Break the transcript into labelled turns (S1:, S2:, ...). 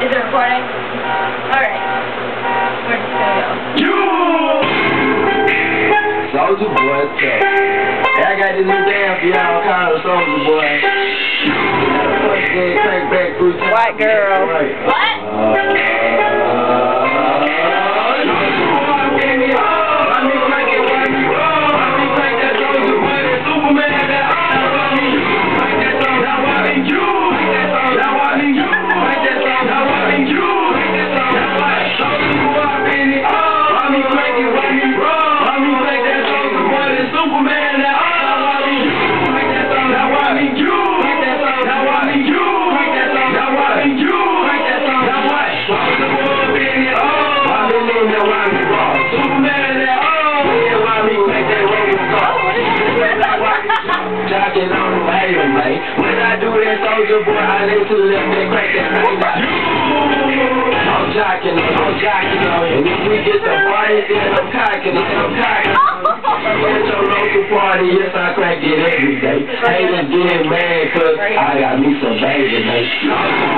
S1: Is it recording? Uh, Alright. We're just gonna go.
S2: You! Soldier boy, tough. Hey, I got this new damn for y'all called Soldier boy.
S3: White girl.
S1: What?
S2: Uh, Jocking on the way, man. When I do that soldier boy, I need to let me crack that thing out. I'm jocking, I'm jocking on. And if we get the party, then I'm cocking, then I'm cocking. At your local party, yes, I crack it every day. Haters get mad, cause I got me some baby, man.